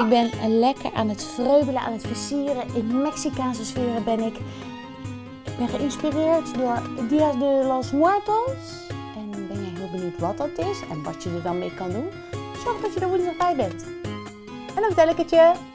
Ik ben lekker aan het vreubelen, aan het versieren. In Mexicaanse sferen ben ik. Ik ben geïnspireerd door Dia de los Muertos. En ben jij heel benieuwd wat dat is en wat je er dan mee kan doen? Zorg dat je er woensdag bij bent. En dan vertel ik het je.